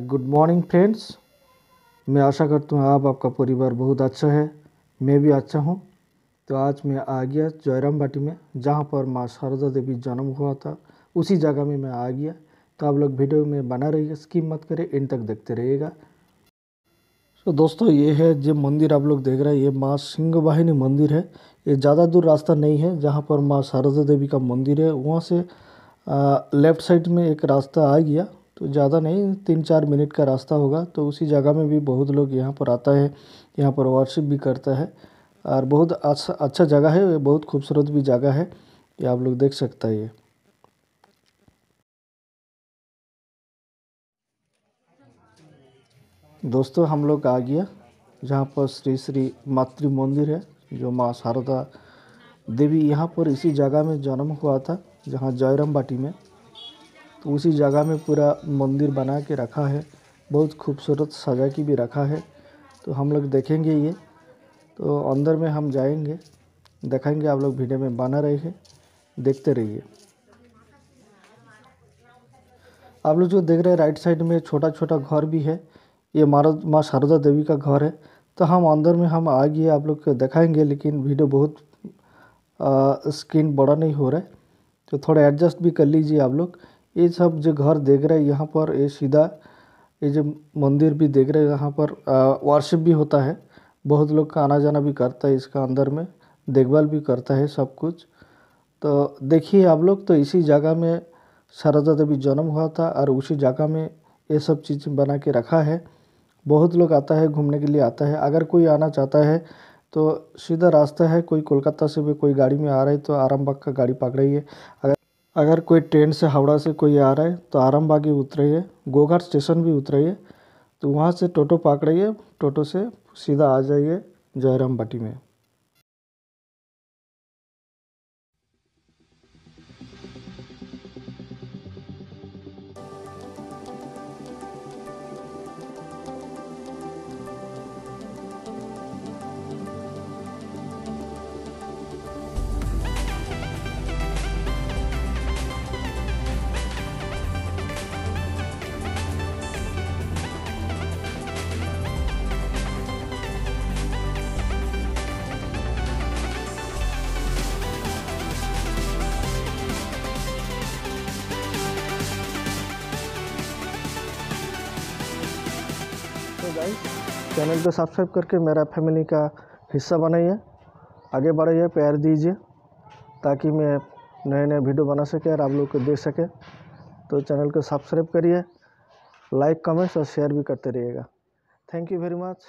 Good morning friends मैं आशा करता हूँ आप, आपका परिवार बहुत अच्छा है। मैं भी अच्छा हूँ। तो आज मैं आ गया जयराम बाटी में, जहाँ पर माँ शारदा देवी जन्म हुआ था। उसी जगह में मैं आ गया। तो आप लोग वीडियो में बना रहिए स्किप मत करें इन तक देखते रहिएगा। तो दोस्तों, ये है जो मंदिर आप लोग देख रहे हैं, ये माँ सिंह वाहिनी मंदिर है। ये ज़्यादा दूर रास्ता नहीं है, जहाँ पर माँ शारदा देवी का मंदिर है। वहाँ से लेफ़्ट साइड में एक रास्ता आ गया। तो ज़्यादा नहीं तीन चार मिनट का रास्ता होगा। तो उसी जगह में भी बहुत लोग यहाँ पर आता है, यहाँ पर वर्शिप भी करता है। और बहुत अच्छा अच्छा जगह है, बहुत खूबसूरत भी जगह है। ये आप लोग देख सकते हैं ये। दोस्तों, हम लोग आ गया, जहाँ पर श्री श्री मातृ मंदिर है, जो माँ शारदा देवी यहाँ पर इसी जगह में जन्म हुआ था, जहाँ जयराम बाटी में। उसी जगह में पूरा मंदिर बना के रखा है। बहुत खूबसूरत सजा की भी रखा है। तो हम लोग देखेंगे ये। तो अंदर में हम जाएँगे, देखेंगे आप लोग वीडियो में बना रहे हैं। देखते रहिए। आप लोग जो देख रहे हैं राइट साइड में छोटा छोटा घर भी है। ये मारा, माँ शारदा देवी का घर है। तो हम अंदर में हम आ गए आप लोग को दिखाएँगे, लेकिन वीडियो बहुत स्क्रीन बड़ा नहीं हो रहा है। तो थोड़ा एडजस्ट भी कर लीजिए आप लोग। ये सब जो घर देख रहे हैं, यहाँ पर ये सीधा ये जो मंदिर भी देख रहे हैं, यहाँ पर वार्शिप भी होता है। बहुत लोग का आना जाना भी करता है इसका अंदर में, देखभाल भी करता है सब कुछ। तो देखिए आप लोग तो इसी जगह में शारदा देवी जन्म हुआ था और उसी जगह में ये सब चीज़ बना के रखा है। बहुत लोग आता है, घूमने के लिए आता है। अगर कोई आना चाहता है तो सीधा रास्ता है, कोई कोलकाता से भी कोई गाड़ी में आ रहा है तो आरामबाग का गाड़ी पकड़िए अगर अगर कोई ट्रेन से हावड़ा से कोई आ रहा है तो आरामबाग ही उतरिए, गोघाट स्टेशन भी उतरिए तो वहाँ से टोटो पकड़िए, टोटो से सीधा आ जाइए जयराम बाटी में। चैनल को सब्सक्राइब करके मेरा फैमिली का हिस्सा बनाइए। आगे बढ़ाइए प्यार दीजिए, ताकि मैं नए नए वीडियो बना सके और आप लोग को देख सके। तो चैनल को सब्सक्राइब करिए लाइक कमेंट्स और शेयर भी करते रहिएगा। Thank you very much